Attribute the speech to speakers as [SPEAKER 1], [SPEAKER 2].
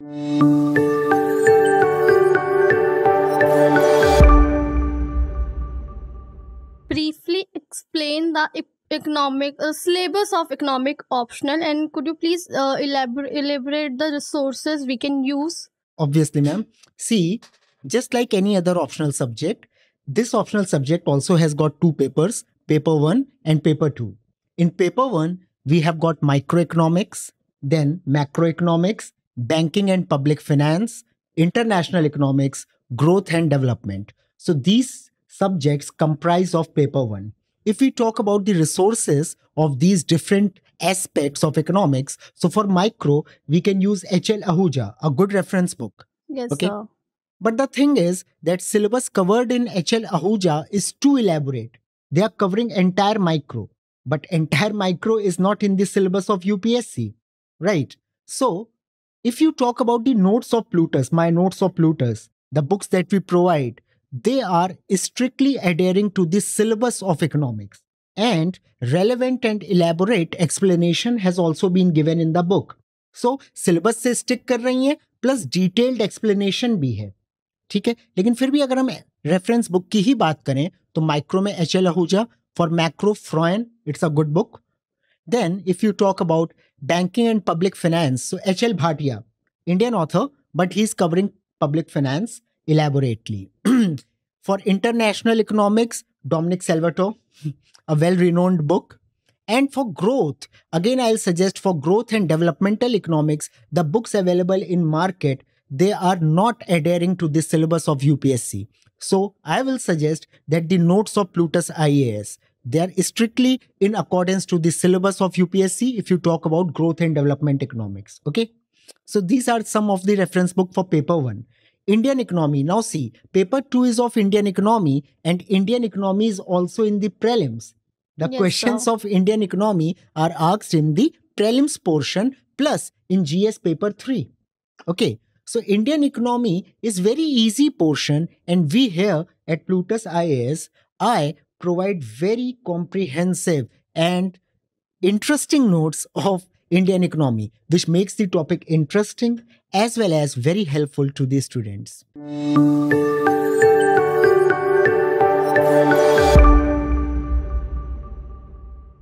[SPEAKER 1] Briefly explain the economic uh, syllabus of economic optional and could you please uh, elaborate elaborate the resources we can use?
[SPEAKER 2] Obviously, ma'am. See, just like any other optional subject, this optional subject also has got two papers, paper 1 and paper 2. In paper 1, we have got microeconomics, then macroeconomics, banking and public finance, international economics, growth and development. So these subjects comprise of paper 1. If we talk about the resources of these different aspects of economics, so for micro, we can use HL Ahuja, a good reference book.
[SPEAKER 1] Yes,
[SPEAKER 2] Okay.
[SPEAKER 1] sir.
[SPEAKER 2] But the thing is that syllabus covered in HL Ahuja is too elaborate. They are covering entire micro, but entire micro is not in the syllabus of UPSC, right? So, if you talk about the notes of Plutus, my notes of Plutus, the books that we provide, they are strictly adhering to the syllabus of economics. And relevant and elaborate explanation has also been given in the book. So, syllabus से stick कर रही हैं plus detailed explanation भी है ठीक है लेकिन फिर भी अगर हम रेफरेंस बुक की ही बात करें तो माइक्रो में H L Ahuja for macro Froyen it's a good book then, if you talk about banking and public finance, so H.L. Bhatia, Indian author, but he's covering public finance elaborately. For international economics, Dominick Salvatore, a well renowned book. And for growth, again, I'll suggest for growth and developmental economics, the books available in market, they are not adhering to the syllabus of UPSC. So I will suggest that the notes of Plutus IAS, they are strictly in accordance to the syllabus of upsc if you talk about growth and development economics okay so these are some of the reference book for paper 1 indian economy now see paper 2 is of indian economy and indian economy is also in the prelims the
[SPEAKER 1] Yes,
[SPEAKER 2] questions of Indian economy are asked in the prelims portion plus in GS paper 3. Okay. So Indian economy is very easy portion and we here at Plutus IAS, I provide very comprehensive and interesting notes of Indian economy, which makes the topic interesting as well as very helpful to the students.